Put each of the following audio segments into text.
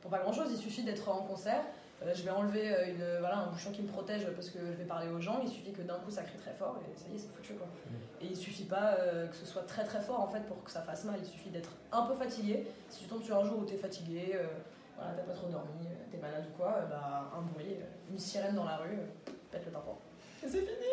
Pour pas grand chose, il suffit d'être en concert euh, je vais enlever euh, un bouchon qui me protège parce que je vais parler aux gens, il suffit que d'un coup ça crie très fort et ça y est, c'est foutu quoi. Mm. Et il suffit pas euh, que ce soit très très fort en fait pour que ça fasse mal, il suffit d'être un peu fatigué. Si tu tombes sur un jour où t'es fatigué, voilà, t'as pas trop dormi, t'es malade ou quoi, bah, un bruit, une sirène dans la rue, pète le tampon Et c'est fini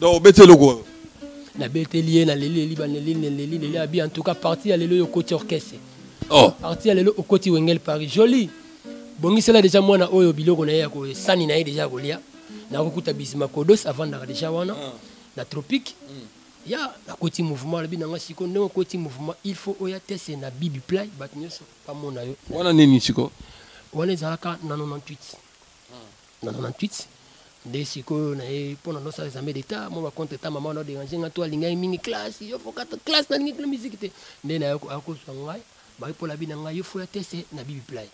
donc obeti eloko oyo nabeteli ye naleli leli baneleli neleli leli abi en tout cas parti ya lelo yo okoti orchestre oh. parti ya lelo okoti wengel paris joli bongisela deja mwana oyo biloko na ye ya kosani na ye deja ya kolia nakokuta bisima kodos avandaka deja wana ah. na tropique mm. ya nakoti mouvement alobi nanga siko ndenge okoti mouvement il faut oya tese na bibi play bato nyonso bamona yo wana nini siko wana ezalaka na 98 na 98 nde sikoyo na ye mpo na nosala examen d'etat mwa bacontre ta mama wana oderange nga to alingai mingi classe yo fokata classe nalingi kino miziki te nde na akozwa ngai baye mpo labi na ngai yo foya teste na bibi play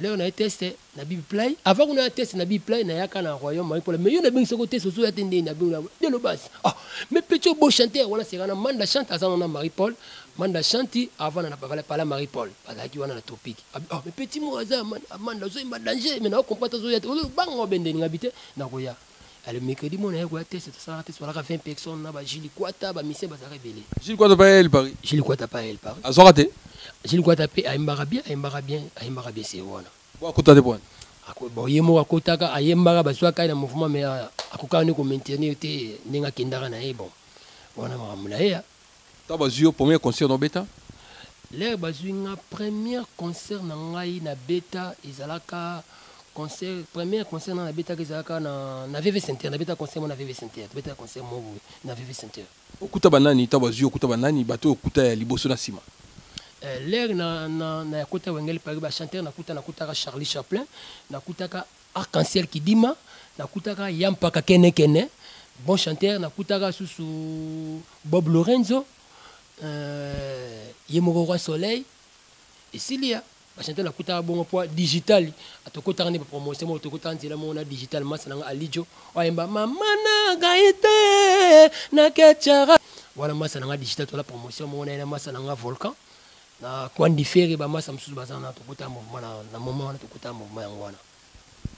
leo na ye teste na bibi play avant kuna ya teste na bibi play nayaka na royaume maye mpola mais yo nabengisa ko teste ozoya te nde nabengisa de lobasi ah mais petit obo chanteur wana sekana manda chante aza wana marie paul manda chanti avant na pala marie paul bazalaki wana na topic Ah, ah, mais petit moko aza amanda ozoyemba danger mais nao comprendre azoya te banga obendeli ngabi te nakoya ale mercredi mona ye koya test tosalaka test balaka 20 personnes na bajili kwata bamisien bazalaka ebele jili kwata pa el paris jili kwata pa el paris azwaka te jili kwata mpe ayembaka bien ayembaka bien ayembaka bien se wana bo akuta te bwana bon ye moko akotaka ayembaka bazwaka ye na mouvement mais akokaka nde komaintenir te ndenge akendaka na ye bon wana makambo na ye Tango bazui yo premier concert na obeta? Lere bazui nga première concert na ngai na beta ezalaka concert première concert na nabetaka ezalaka na na veve center na beta concert mo na veve center to beta concert mo boye na veve center. Okuta ba nani tango bazui yo okuta ba nani bato oyo okuta ya liboso na sima? Lere na na na ya kota wengele paris ba chanteur na kuta na kutaka charlie chaplin na kutaka Arc en ciel kidima na kutaka ya mpaka kene kene bon chanteur na kutaka susu bob lorenzo euh, ye moko roi soleil esilia ba chanteur na kutaka bongo po digital atokotaka nde ba promotion moko tokotaka nzela moko na digital masa nanga alijo oyemba mama na gaite na ketchara wana masa nanga digital tola promotion moko na ye na masa nanga volcan Na coin du ferre ba masta mususu baza wana tokota mouvement na na moment wana tokota mouvement yango wana.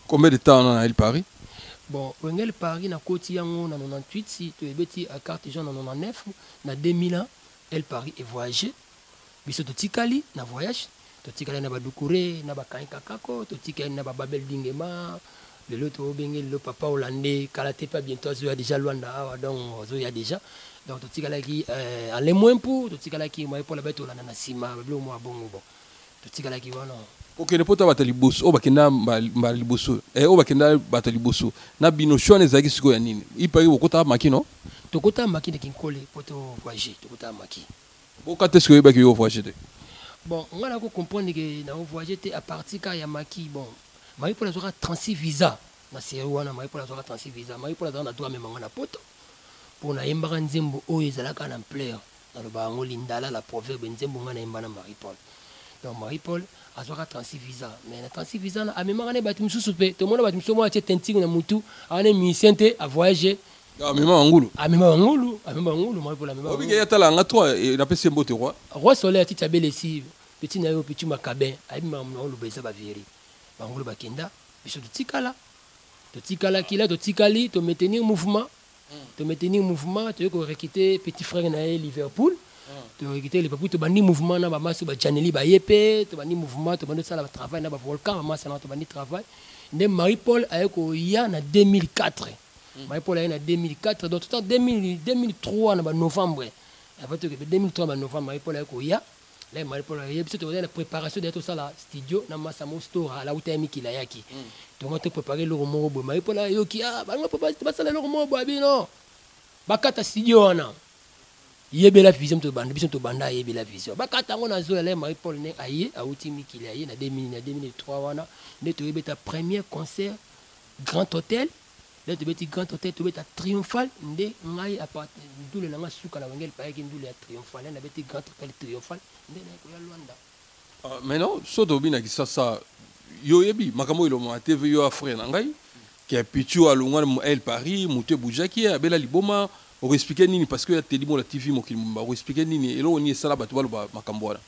Combien de temps na Naël Paris? Bon Naël Paris na koti ya ngo na 98 si to ebeti carte jaune na 99 na 2000 ans Naël Paris e voyage biso to tikali na voyage to tikali na ba Doucoure na ba Kainka Kako to tikali na ba Babel Dingema Lelo to benge lelo papa hollandais kala te pa bientot azo ya dejà luanda awa donc azo ya dejà donc to tikalaki eh, en le moins pour to tikalaki moyen pona ba to landa na sima ba biloko mua bongo bon to tikalaki wana. Kokende poto ya bato ya liboso oyo bakenda mbala liboso eh, oyo bakenda bato ya liboso na bino shwana ezalaki sikoyo ya nini ipaki bokotaka maki no tokotaka maki na kinkole po to voyage tokotaka maki boka te sikoyo oyebaki yo voyage te bon ngai nako comprendre ke nako voyage te à partir kaka ya maki bon Marie Paul azwaka 36 visa na serie wana. Marie Paul azwaka 36 visa. Marie Paul azwaka na droit amema nga na poto mpo nayembaka nzembo oyo ezalaka na ampleur nalobaka yango lindala la proverbe nzembo nga nayemba na Marie Paul. Donc Marie Paul azwaka 36 visa mais na 36 visa na amemaka na bato mosusu mpe tomona bato mosusu moko atie tinting na mutu awana musicien te avoyage ah, amema bangulu amema bangulu amema bangulu Marie Paul amema bangulu obike yatala nga toi eh, napesi mbote roi roi soleil atiti abelesi Petit na yo petit makabin ayebi makambo na oloba eza ba vieries bangulu bakenda biso totikala totikalaki la totikali to maintenir mouvement to maintenir mouvement toye ko recruter petit frère na ye Liverpool to recruter Liverpool tobandi mouvement na ba maso ba Janely baye mpe tobandi mouvement tobandi kosala ba travail na ba volcan ba masa na tobandi travail nde Marie Paul aye koya na 2004 Marie Paul aye na 2004 donc tout en 2000 2003 na ba novembre avant tokende 2003 ba novembre Marie Paul aye koya Lay Marie Paul ayebi biso tozali na preparation deja tosala studio na masa mo stora ala uta ya mikili ayaki mm. tonga to prepare eloko moko boye Marie Paul ayoki ah balinga po basala eloko moko boye bino bakata studio wana yebela vision to banda biso to banda yebela vision bakata yango na zo ya Lay Marie Paul ne aye auti mikili aye na 2000 na 2003 wana nde toyebeta premier concert Grand Hotel Lelo tobeti grand hotel tobeta triomphal nde ngai apart ndule na ngai suka na wengele payaki ndule ya triomphal nde nabeti grand hotel triomphal nde naye koya luanda. Uh, maintenant so tolobi na kisasa yo oyebi makambo elomama te yo ya frère na ngai ke pichu alongwa na el paris moto ebujaki ye abela liboma Oko expliquer nini parce que oya Teddy mola TV mokili mobimba oko expliquer nini eloko nini esala batu baloba makambu wana.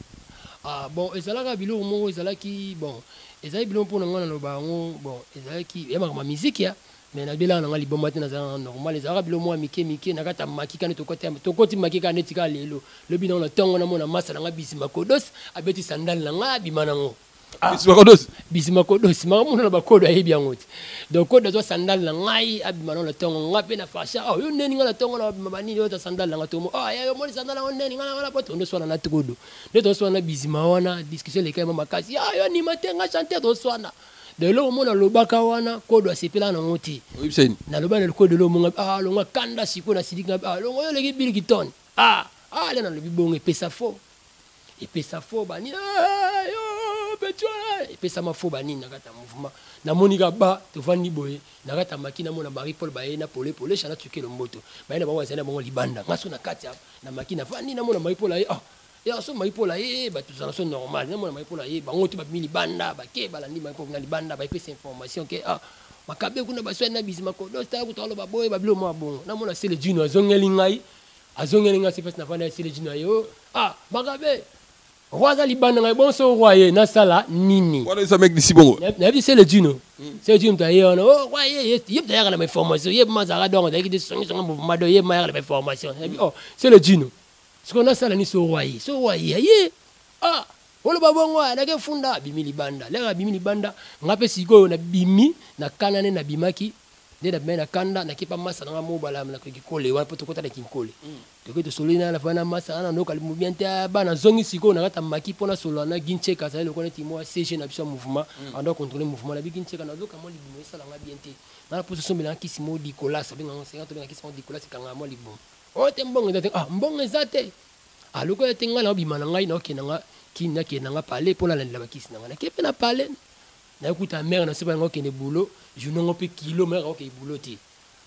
Ah bon ezala ka biloko moko ezalaki bon ezali biloko pona nga na loba yango bon ezalaki ya makambo ya musique ya mais na belaka na nga liboma te na zalaka na normal ezala ka biloko moko ya mike mike na kati ya maki kani to koti to koti maki ka neti ka lelo lobi na ngo na tongo na mona masta na nga Bisima Kodos abeti sandale na nga abima na ngo Ah. Bisimakodosi. Bisimakodosi. Maka muna na bakodo ayebi yango te. Donc kodo azwa sandale na ngai abima na tongo ngai mpe na fasha. Oh yo neni ngai na tongo na abima banini yo ta sandale na ngai tomo. Oh ya yo moni sandale yango neni ngai na poto ndo swana na kodo. Nde to swana bizima wana discussion le kema makasi. Ya yo ni mate ngai chanteur to swana. De lo mona lobaka wana kodo asepela na ngo te. Oyebi seni. Na loba na kodo lo monga ah longa kanda siko na sidiki ah longo yo leki biliki ton. Ah ah le na lobi bonge pesa faux. Epesa faux ba nini eh, yo petrol eh. epesama faux ba nini na kati ya mouvement namoni ka ba tovandi boye na kati ya maki namona Marie Paul baye na pole pole shana tukelo mboto baye na bango bazali na bango libanda ngaso na kati ya na maki navandi namona Marie Paul aye ah ya so Marie Paul aye bato tozala so normal namona Marie Paul aye bango te babimi libanda bake balandi Marie Paul kuna libanda bayepesa information ke ah makabe kuna baswani na bizima kodosta kutu aloba boye babilo mwa bongo namona sele jino azongeli ngai Azongeli nga se pasi na vanda esili jina yo ah magabe roi aza libanda ngai bonso roi ye nasala nini wana eza mec disi bongo nayebi se le jino hmm. se le jino mta ye wana o oh, roi ye ye mta yaka na ba formation ye ma zaka donc azalaki de songi songi mouvement do ye ma yaka na ba formation nayebi oh se le jino siko nasala ni so roi ye so roi ye ye ah oloba bongo alaki efunda abimi libanda leka abimi libanda nga mpe sikoyo nabimi na kanane nabimaki Nde na bimaki na kanda, nake pa masta na nga moko bala na kinkole wana po tokota na kinkole. Toke tosololi na nafandi na masta wana nayoka libumu bien te ah ba nazongi sikoyo na kati ya maki po nasolola na Gincheka azali lokola neti mua CG na biso ya mouvement en doit controler mouvement na bi Gincheka nazoyoka mua libumu esala nga bien te nga na posa osombela nga kisi moko Dicolas abenga ngo senga tobenga kisi moko Dicolas ekangaka mua libumu oh te mbongo eza te ah mbongo eza te ah lokola eza te nga naobima na ngai naokenda nga kin nakenda nga palais po nalandela ba kisi na nga nake pe na palais Naye kuta mère na se balinga okende boulot journee yango pe kilo mère akokeyi boulot te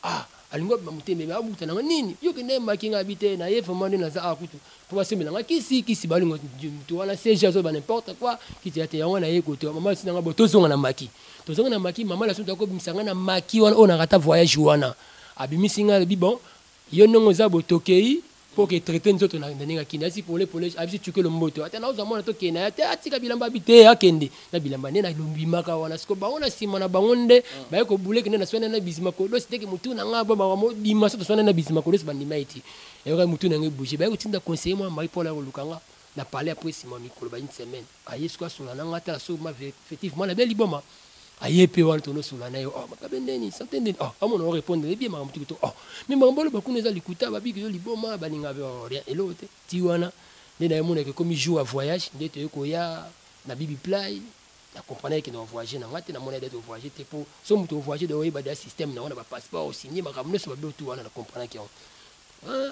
ah alingi abima motema ebe abuta nanga nini yoke nde maki nga abi te naye vraiment nde naza awa kutu po basombela nga kisi kisi balingo mutu wana CG azo loba n'importe quoi kiti ya te yango naye kote mama esi nanga bo tozonga na maki tozonga na maki mama la suta akobimisa nga na maki wana oyo na rata voyage wana abimisi nga alobi bon yo ndenge oza bo tokeyi Po ke traite nzoto na ndenge ya kin asi pole pole abisi tshukelo mboto ata nazo mona to kende naye te atika bilamba abi te akende na bilamba nde na lobimaka wana siko bango na sima na bango nde baye ko boule kende na swana na bizima kodos te ke mutu na nga bo mawa mo dima so to swana na bizima kodos ba ndima ye te eyokaki mutu na nga e bouger baye ko tinda conseille mwa mayi po na ya ko luka nga na palais apres sima mikolo ba une semaine Ka yesu ka sunga nanga tala soki ma effectivement na beli boma aye pe wana tono sunga na yo oh makabe ndeni sante ndeni oh amona o répondre ebie makambo tuku to oh mi makambo oloba kuna eza likuta babiki yo liboma baninga be oh rien eloko te ti wana nde naye monaka ekomi jour ya voyage nde toye koya na bibi play na comprendre ke na voyage na ngate na mona de to voyage te po so mutu o voyage de oyeba de système na wana ba passeport o signer makambo nyoso babe otu wana na comprendre ke ah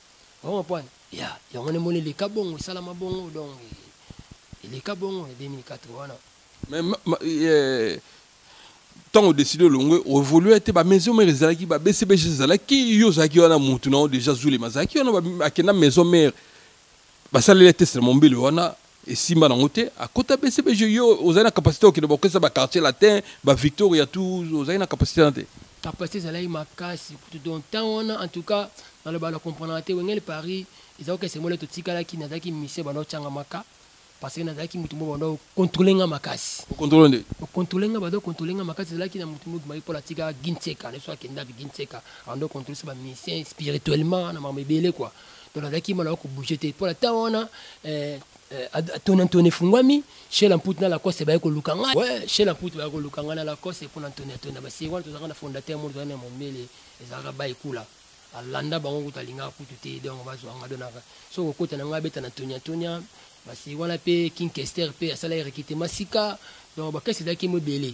Vraiment pwana ya yango ne moni leka bongo esalama bongo donc eleka bongo na 2004 wana mais euh, ntango odeside olongwe oevolue te bamaison mare ezalaki babcbg ezalaki yo ozalaki wana mutu na yo deja zulema azalaki wana akenda maison mare Basalela ye test na mombele wana esimba nango te akota bcbg yo ozali na capacite okende bokesa ba quartier latin ba victoria tout ozali na capacite wana te. Capacite ezalaki makasi kutu donc temps wana en tout cas naloba na comprenaka te wenge le paris eza ko kese mole totikalaki nazalaki musicien banda otia nga maka parce que nazalaki mutu moko banda o controler nga makasi O controler nde? O controler nga banda o controler nga makasi ezalaki na mutu moko ebimaki Paul atika Gintsheka na biso akenda Gintsheka abanda o controler biso ba musiciens spirituellement na makambo ebele quoi donc nazalaki mwana ko bouger te mpo na temps wana eh, eh, tone ntone efungwami chez la mputu na lacoste baye koluka ngai ouais, chez la mputu baye koluka ngai na lacoste mpo na ntone atone na basie wana tozalaka na fondateur moko tozalaki na mombele ezalaka baye kula alanda bango kutu alingaka kutu te donc bazwa ngai donaka soki okota na ngai abeta na tonia tonia basi wana mpe king kester mpe asalaki rekitema sika donc bakesi ezalaki mo ebele